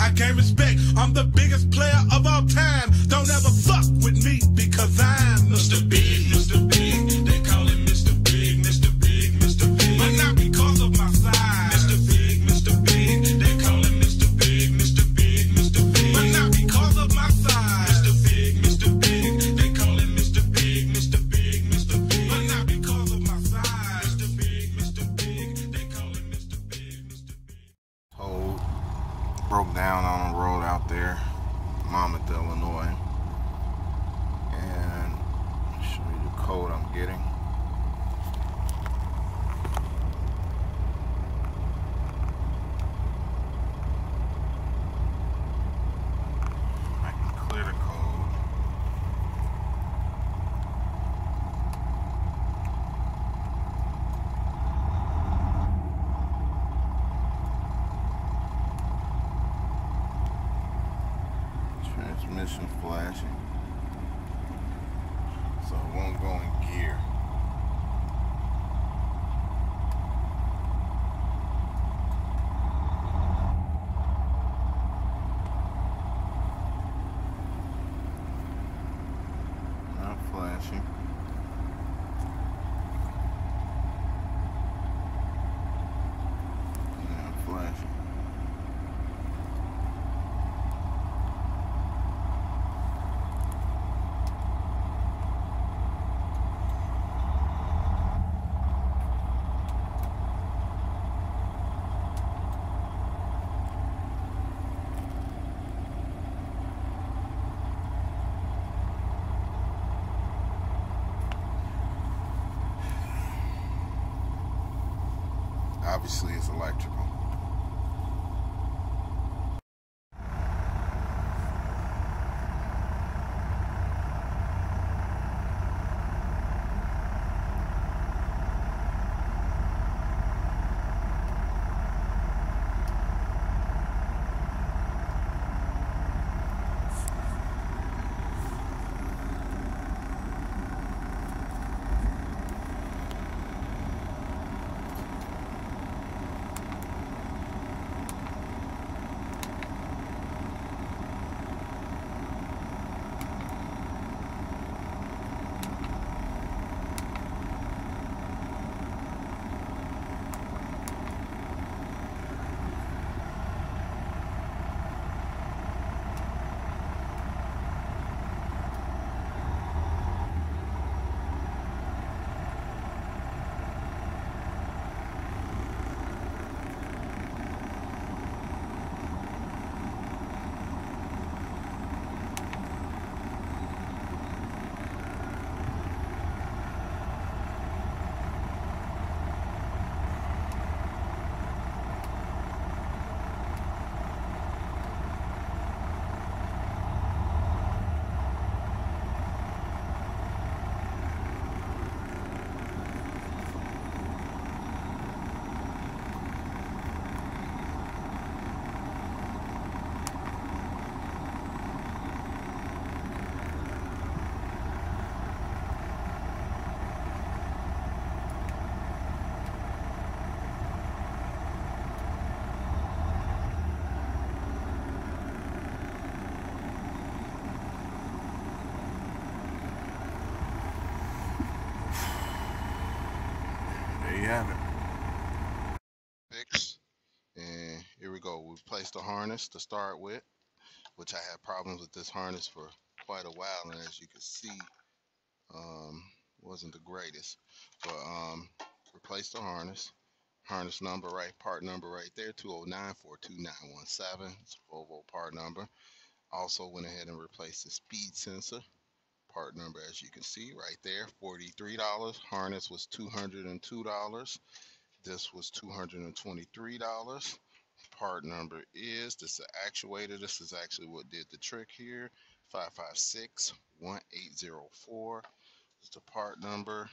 I gain respect. I'm the biggest player of all time. Don't ever fuck with me because I'm Mr. Big, Monmouth, Illinois. And I'll show you the code I'm getting. I can clear the code. Transmission flashing. So it won't go in gear. Not flashing. Not flashing. Obviously, it's electrical. There you have it. Fix. And here we go. We placed the harness to start with, which I had problems with this harness for quite a while, and as you can see, um, wasn't the greatest. But um, replaced the harness. Harness number right, part number right there, 209-42917. It's a Volvo part number. Also went ahead and replaced the speed sensor. Part number, as you can see right there, $43. Harness was $202. This was $223. Part number is, this is actuator. This is actually what did the trick here. 556-1804 is the part number.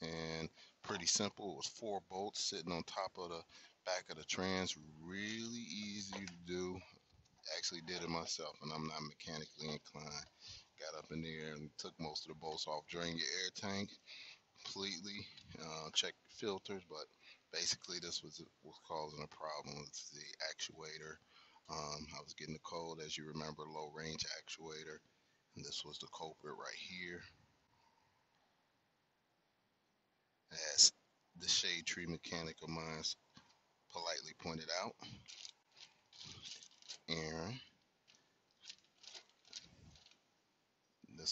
And pretty simple. It was four bolts sitting on top of the back of the trans. Really easy to do. Actually did it myself, and I'm not mechanically inclined. Got up in there and took most of the bolts off. Drained your air tank completely. Uh, checked the filters, but basically this was was causing a problem. with the actuator. Um, I was getting the cold, as you remember, low range actuator. And this was the culprit right here. As the shade tree mechanic of mine politely pointed out. Aaron.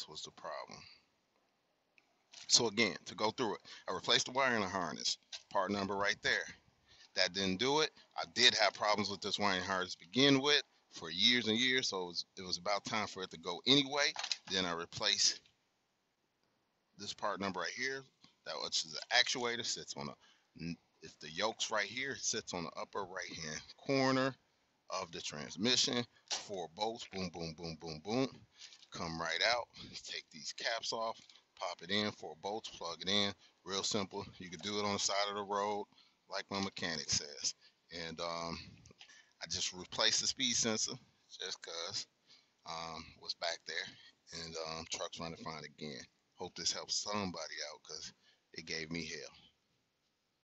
Was the problem. So again, to go through it, I replaced the wiring harness, part number right there. That didn't do it. I did have problems with this wiring harness to begin with for years and years, so it was, it was about time for it to go anyway. Then I replaced this part number right here, that which is an actuator, sits on a, if the yoke's right here, it sits on the upper right hand corner of the transmission. Four bolts, boom, boom, boom, boom, boom. Right out, take these caps off, pop it in, four bolts, plug it in. Real simple. You can do it on the side of the road, like my mechanic says. And um, I just replaced the speed sensor just because um, was back there and um, truck's running fine again. Hope this helps somebody out because it gave me hell.